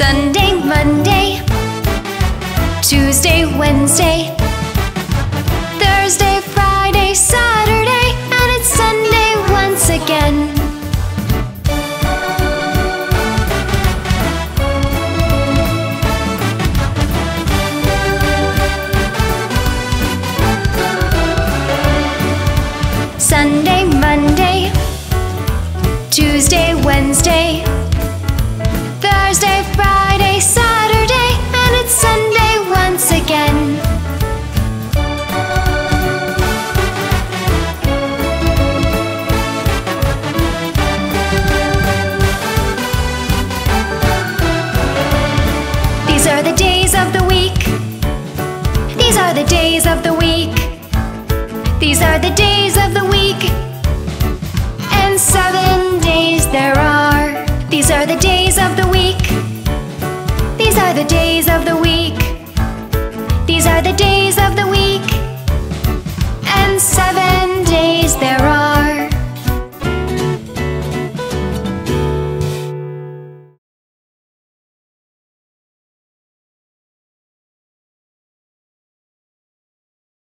Sunday, Monday, Tuesday, Wednesday, Thursday, Friday, Saturday, and it's Sunday once again. Sunday, Monday, Tuesday, Wednesday, These are the days of the week. And seven days there are. These are the days of the week. These are the days of the week. These are the days